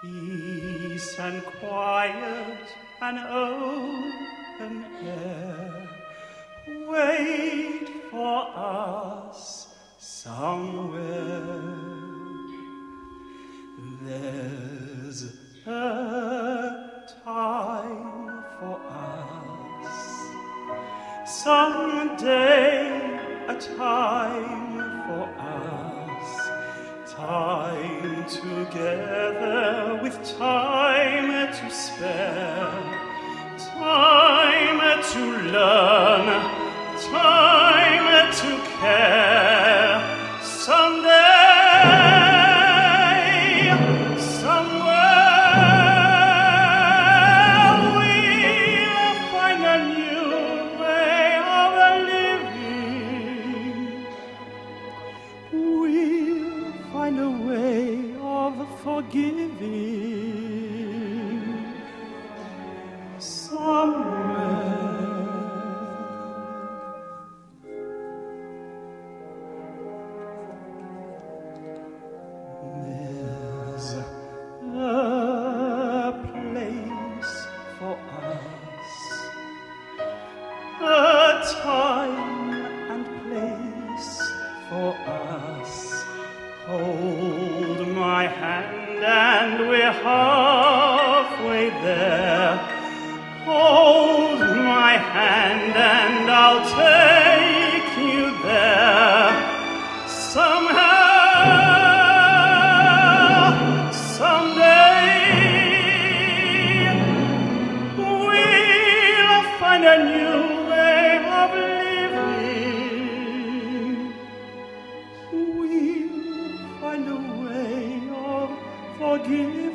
Peace and quiet and open air. Wait for us somewhere. There's a time for us. Someday a time for time together with time to spare, time find a way of forgiving. Somewhere. There's a place for us, a time and place for us. Hold my hand and we're halfway there. Hold my hand and I'll take you there. Somehow, forgiving.